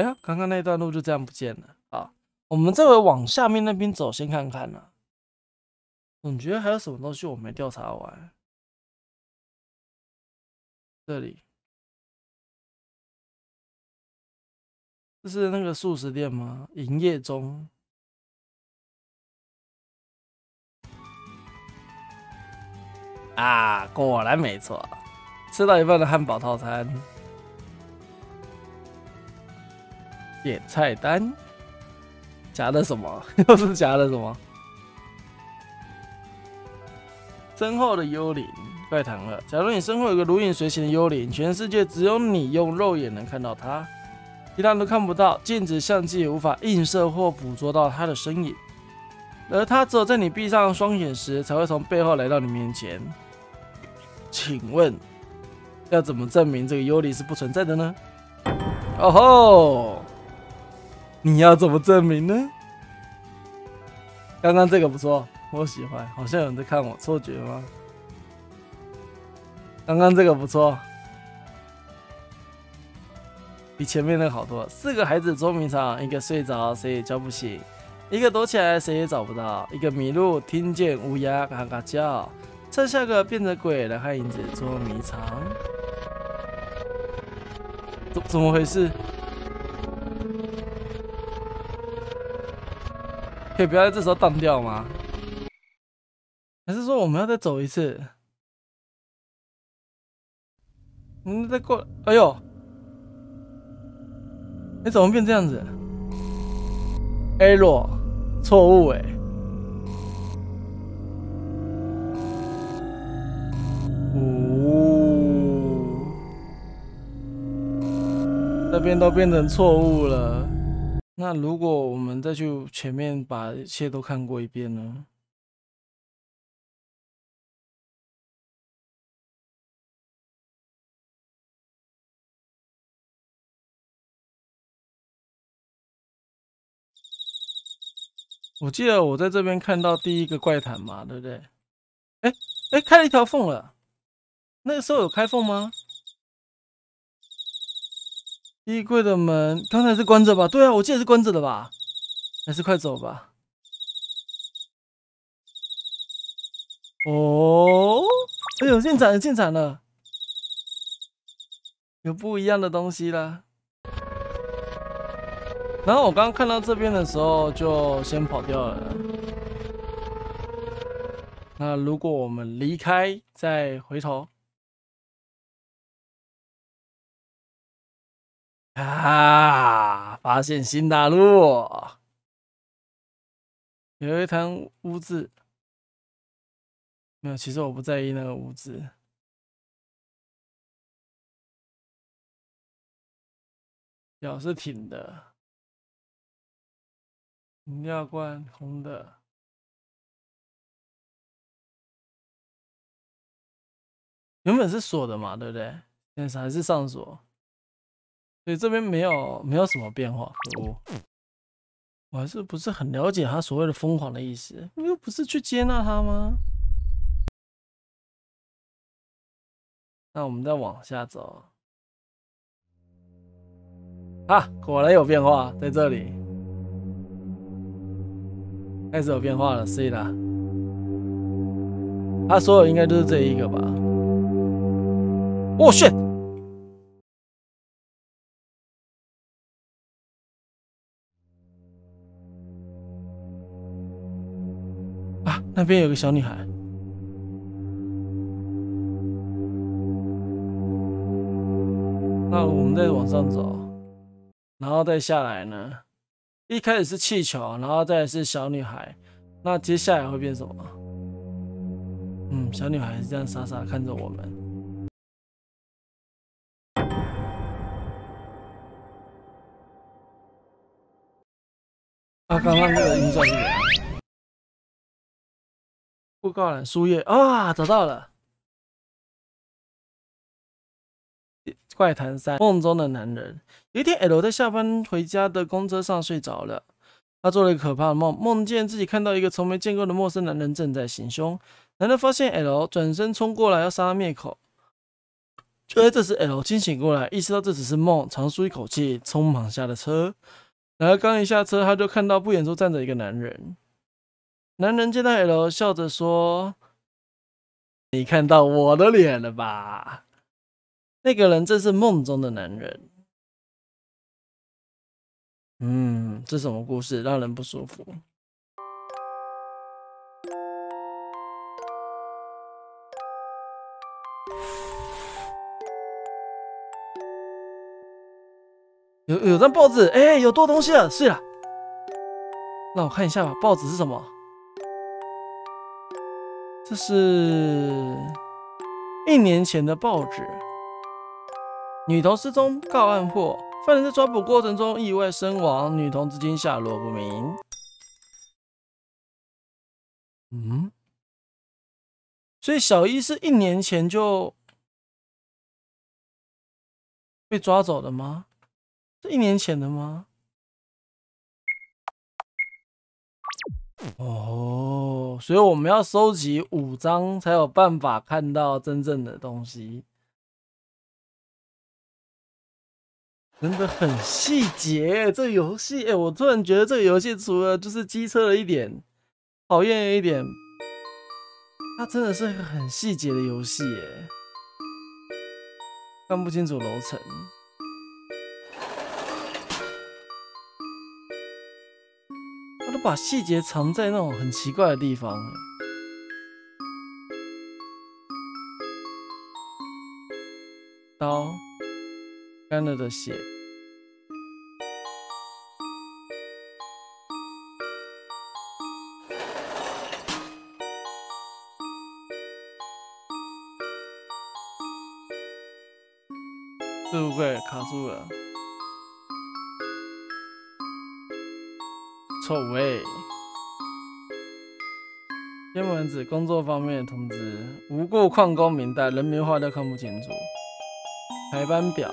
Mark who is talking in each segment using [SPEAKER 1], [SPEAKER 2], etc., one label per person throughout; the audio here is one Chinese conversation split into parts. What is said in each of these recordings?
[SPEAKER 1] 哎呀，刚刚那段路就这样不见了啊！我们这回往下面那边走，先看看呢。总觉得还有什么东西我没调查完。这里，这是那个素食店吗？营业中。啊，果然没错，吃到一半的汉堡套餐。点菜单，夹的什么？又是夹的什么？身后的幽灵，怪谈了。假如你身后有个如影随形的幽灵，全世界只有你用肉眼能看到它，其他人都看不到，镜子、相机也无法映射或捕捉到它的身影，而它只有在你闭上双眼时，才会从背后来到你面前。请问，要怎么证明这个幽灵是不存在的呢？哦吼！你要怎么证明呢？刚刚这个不错，我喜欢，好像有人在看我，错觉吗？刚刚这个不错，比前面那个好多。四个孩子捉迷藏，一个睡着，谁也叫不醒；一个躲起来，谁也找不到；一个迷路，听见乌鸦嘎嘎叫。剩下个变成鬼来和影子捉迷藏，怎怎么回事？可以不要在这时候荡掉吗？还是说我们要再走一次？嗯，再过……哎呦，你怎么变这样子？A 错误哎！哦，这边都变成错误了。那如果我们再去前面把一切都看过一遍呢？我记得我在这边看到第一个怪谈嘛，对不对？哎哎，开了一条缝了。那个时候有开缝吗？衣柜的门刚才是关着吧？对啊，我记得是关着的吧？还是快走吧？哦，哎呦，进展了，进展了，有不一样的东西啦。然后我刚刚看到这边的时候，就先跑掉了。那如果我们离开，再回头。啊！发现新大陆，有一滩污渍。没有，其实我不在意那个污渍。表是挺的，饮料罐红的，原本是锁的嘛，对不对？现在还是上锁。所以这边没有没有什么变化，我我还是不是很了解他所谓的疯狂的意思，又不是去接纳他吗？那我们再往下走，啊，果然有变化，在这里开始有变化了，是的，他说的应该就是这一个吧？我去！那边有个小女孩，那我们再往上走，然后再下来呢？一开始是气球，然后再是小女孩，那接下来会变什么？嗯，小女孩是这样傻傻看着我们。啊，刚刚那个音效是什么？布告栏书页啊，找到了。怪谈三：梦中的男人。有一天，L 在下班回家的公车上睡着了。他做了一个可怕的梦，梦见自己看到一个从没见过的陌生男人正在行凶。男人发现 L 转身冲过来要杀他灭口，就在这时，L 清醒过来，意识到这只是梦，长舒一口气，匆忙下了车。然而刚一下车，他就看到不远处站着一个男人。男人见到 L，笑着说：“你看到我的脸了吧？”那个人正是梦中的男人。嗯，这什么故事？让人不舒服。有有张报纸，哎，有多东西了，睡了。让我看一下吧，报纸是什么？这是一年前的报纸。女童失踪告案破，犯人在抓捕过程中意外身亡，女童至今下落不明。嗯，所以小一是一年前就被抓走的吗？是一年前的吗？哦，所以我们要收集五张才有办法看到真正的东西，真的很细节。这个游戏，哎，我突然觉得这个游戏除了就是机车的一点讨厌一点，它真的是一个很细节的游戏，哎，看不清楚楼层。把细节藏在那种很奇怪的地方。刀，干了的血，置物柜卡住了。臭味。天文子工作方面的通知：无故旷工明代，人名画都看不清楚。排班表。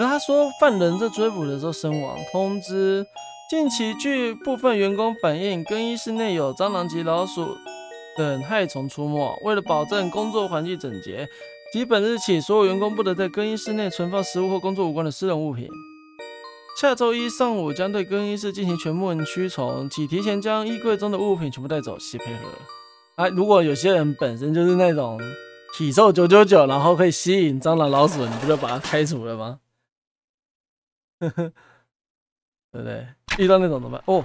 [SPEAKER 1] 然他说犯人在追捕的时候身亡。通知：近期据部分员工反映，更衣室内有蟑螂及老鼠等害虫出没。为了保证工作环境整洁。即本日起，所有员工不得在更衣室内存放食物或工作无关的私人物品。下周一上午将对更衣室进行全部驱虫，请提前将衣柜中的物品全部带走，谢配合。啊，如果有些人本身就是那种体臭九九九，然后可以吸引蟑螂老鼠，你不就把他开除了吗？呵呵，对不对？遇到那种怎么办？哦，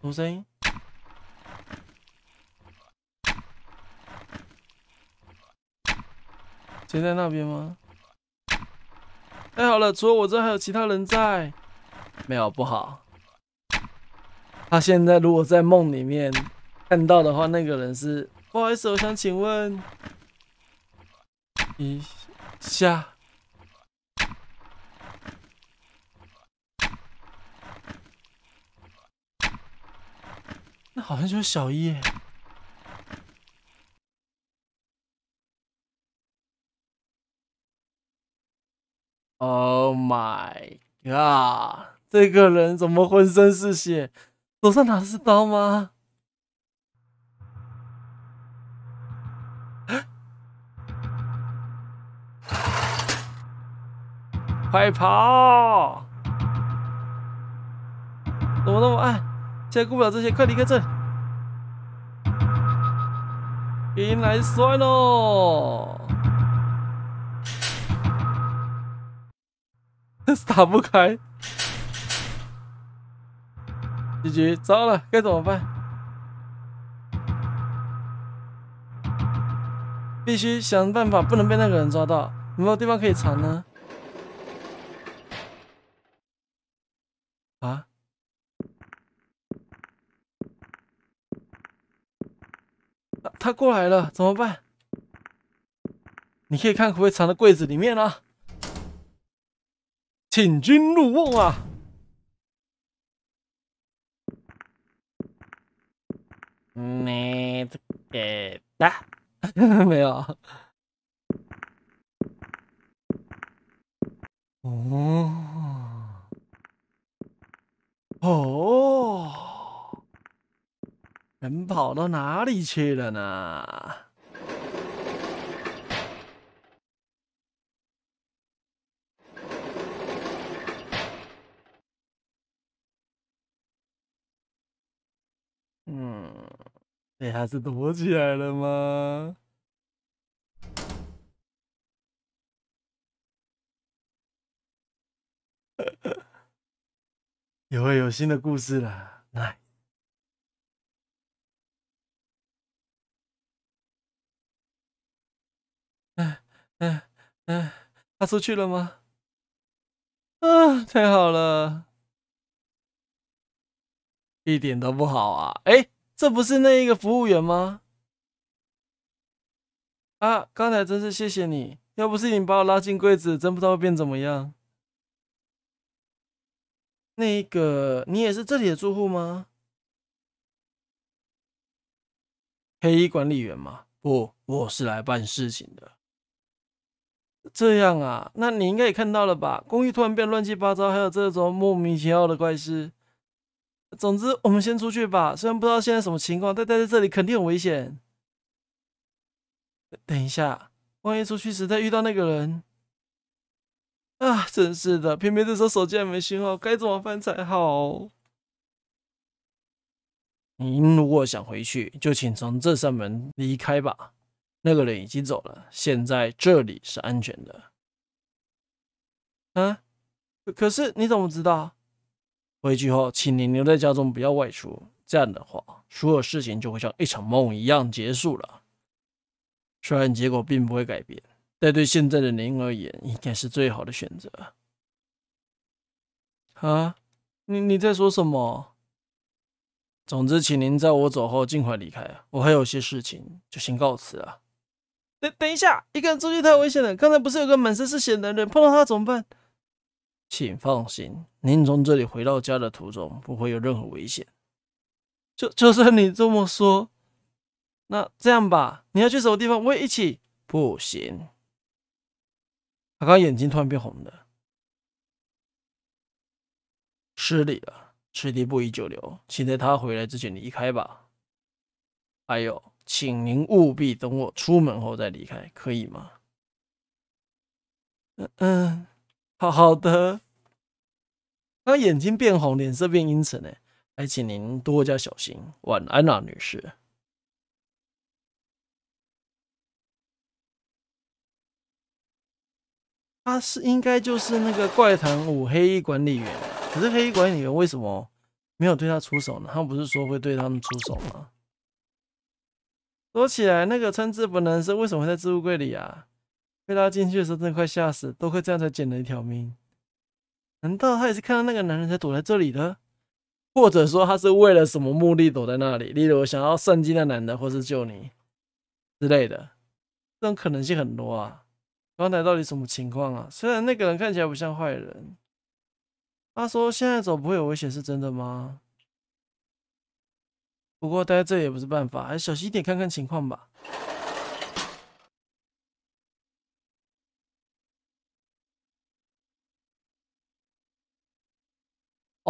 [SPEAKER 1] 什么声音？谁在那边吗？太好了，除了我之外，还有其他人在。没有不好。他现在如果在梦里面看到的话，那个人是不好意思，我想请问一下，那好像就是小叶。Oh my god！这个人怎么浑身是血？手上拿的是刀吗？快跑！怎么那么暗？现在顾不了这些，快离开这里！兵来帅喽！打不开，姐姐，糟了，该怎么办？必须想办法，不能被那个人抓到。有没有地方可以藏呢？啊？他过来了，怎么办？你可以看可不可以藏在柜子里面啊？请君入瓮啊！没这个的，没有。哦哦，人跑到哪里去了呢？这还是躲起来了吗？也会有新的故事了，来。哎哎哎，他出去了吗？啊，太好了，一点都不好啊！哎，这不是那一个服务员吗？啊，刚才真是谢谢你，要不是你把我拉进柜子，真不知道会变怎么样。那个，你也是这里的住户吗？黑衣管理员吗？不，我是来办事情的。这样啊，那你应该也看到了吧？公寓突然变乱七八糟，还有这种莫名其妙的怪事。总之，我们先出去吧。虽然不知道现在什么情况，但待在这里肯定很危险。等一下，万一出去时再遇到那个人，啊，真是的！偏偏这时候手机还没信号，该怎么办才好？您如果想回去，就请从这扇门离开吧。那个人已经走了，现在这里是安全的。啊，可是你怎么知道？回去后，请你留在家中，不要外出。这样的话，所有事情就会像一场梦一样结束了。虽然结果并不会改变，但对现在的您而言，应该是最好的选择。啊，你你在说什么？总之，请您在我走后尽快离开。我还有些事情，就先告辞了。等等一下，一个人出去太危险了。刚才不是有个满身是血的人，碰到他怎么办？请放心，您从这里回到家的途中不会有任何危险。就就算你这么说，那这样吧，你要去什么地方，我也一起。不行。他刚眼睛突然变红的，失礼了，此地不宜久留，请在他回来之前离开吧。还有。请您务必等我出门后再离开，可以吗？嗯嗯，好 好的。他眼睛变红，脸色变阴沉呢，还请您多加小心。晚安啊，女士。他是应该就是那个怪谈五黑衣管理员，可是黑衣管理员为什么没有对他出手呢？他不是说会对他们出手吗？说起来，那个称字本男生为什么会在置物柜里啊？被拉进去的时候，真的快吓死，都快这样才捡了一条命。难道他也是看到那个男人才躲在这里的？或者说他是为了什么目的躲在那里？例如想要算计那男的，或是救你之类的，这种可能性很多啊。刚才到底什么情况啊？虽然那个人看起来不像坏人，他说现在走不会有危险，是真的吗？不过待在这也不是办法，还是小心一点，看看情况吧。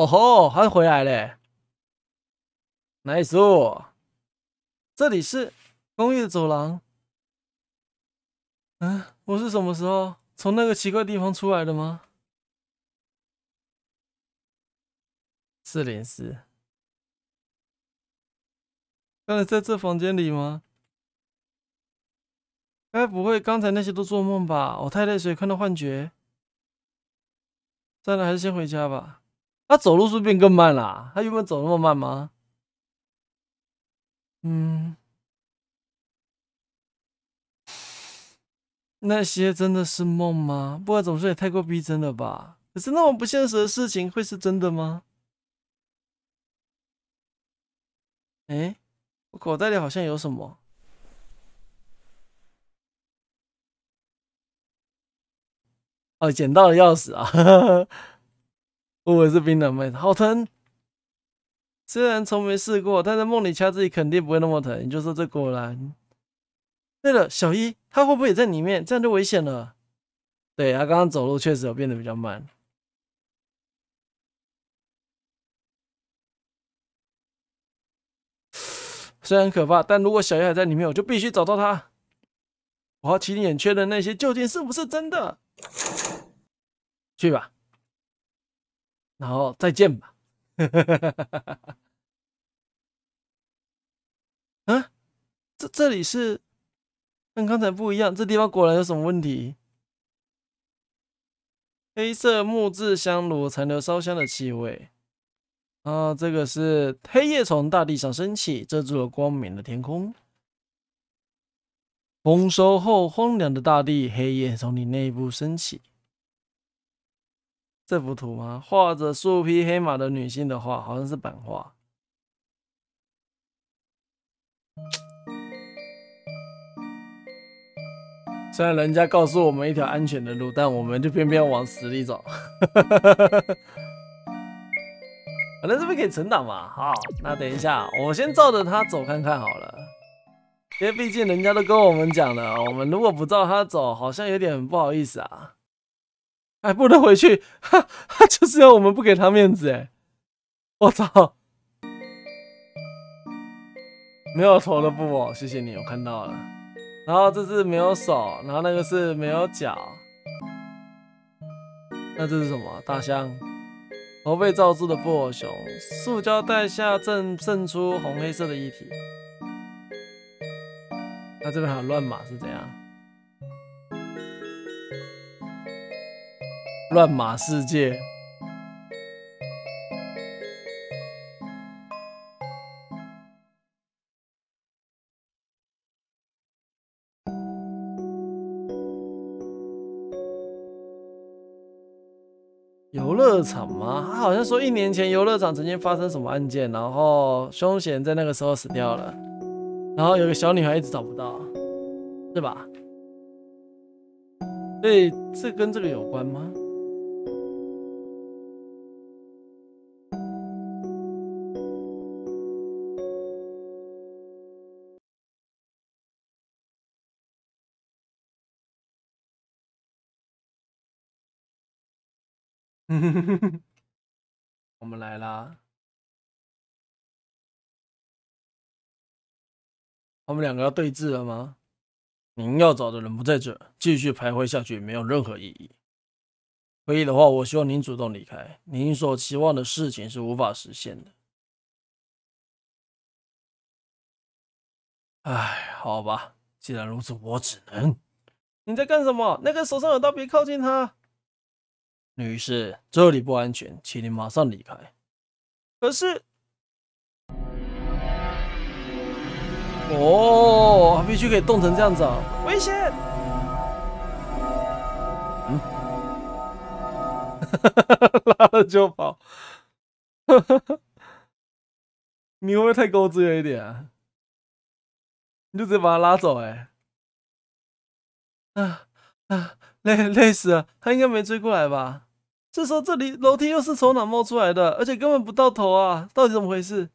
[SPEAKER 1] 哦吼，他回来了，nice。这里是公寓的走廊。嗯，我是什么时候从那个奇怪地方出来的吗？四零四。刚才在这房间里吗？该不会刚才那些都做梦吧？我太累，所以看到幻觉。算了，还是先回家吧。他走路是不是变更慢了？他原本走那么慢吗？嗯，那些真的是梦吗？不管怎么说也太过逼真了吧？可是那么不现实的事情会是真的吗？哎？我口袋里好像有什么。哦，捡到了钥匙啊！我是冰冷妹，好疼。虽然从没试过，但在梦里掐自己肯定不会那么疼。你就说这果然。对了，小一，他会不会也在里面？这样就危险了。对，他刚刚走路确实有变得比较慢。虽然可怕，但如果小叶还在里面，我就必须找到他。我要亲眼确认那些究竟是不是真的。去吧，然后再见吧。啊，这这里是跟刚才不一样，这地方果然有什么问题。黑色木质香炉残留烧香的气味。啊，这个是黑夜从大地上升起，遮住了光明的天空。丰收后荒凉的大地，黑夜从你内部升起。这幅图吗？画着数匹黑马的女性的画，好像是版画。虽然人家告诉我们一条安全的路，但我们就偏偏往死里走。反正这边可以存档嘛。好，那等一下，我先照着他走看看好了。因为毕竟人家都跟我们讲了，我们如果不照他走，好像有点不好意思啊。哎，不能回去，哈，哈就是要我们不给他面子，哎，我操，没有头的布偶，谢谢你，我看到了。然后这是没有手，然后那个是没有脚，那这是什么？大象，头被罩住的布偶熊，塑胶袋下正渗出红黑色的液体。那这边还有乱码是怎样？乱码世界，游乐场吗？他好像说一年前游乐场曾经发生什么案件，然后凶嫌在那个时候死掉了，然后有个小女孩一直找不到，是吧？所以这跟这个有关吗？我们来啦！我们两个要对峙了吗？您要找的人不在这，继续徘徊下去没有任何意义。可以的话，我希望您主动离开。您所期望的事情是无法实现的。唉，好吧，既然如此，我只能……你在干什么？那个手上有刀，别靠近他。女士，这里不安全，请你马上离开。可是，哦，必须可以冻成这样子啊！危险！嗯，拉了就跑，你会不会太高追了一点啊？你就直接把他拉走哎！啊啊，累累死了，他应该没追过来吧？这时候这里楼梯又是从哪冒出来的？而且根本不到头啊！到底怎么回事？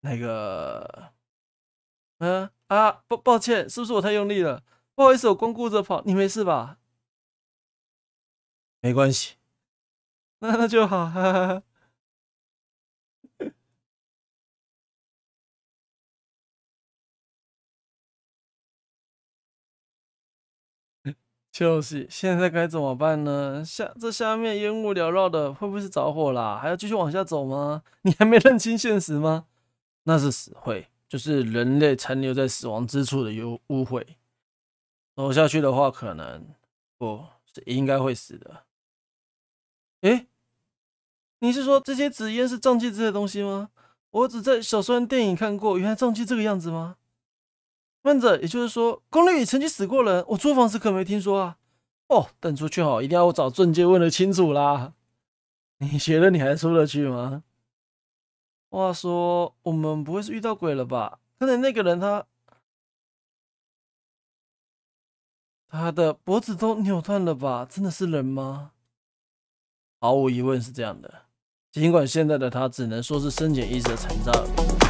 [SPEAKER 1] 那个，嗯啊，抱抱歉，是不是我太用力了？不好意思，我光顾着跑，你没事吧？没关系，那那就好。哈哈哈。就是现在该怎么办呢？下这下面烟雾缭绕的，会不会是着火啦？还要继续往下走吗？你还没认清现实吗？那是死灰，就是人类残留在死亡之处的污污秽。走下去的话，可能不是应该会死的。诶，你是说这些纸烟是瘴气之类的东西吗？我只在小说、电影看过，原来瘴气这个样子吗？慢着，也就是说，宫里曾经死过人，我租房时可没听说啊。哦，等出去后，一定要我找中介问的清楚啦。你觉得你还出得去吗？话说，我们不会是遇到鬼了吧？刚才那个人他，他的脖子都扭断了吧？真的是人吗？毫无疑问是这样的。尽管现在的他只能说是生前意识的残障。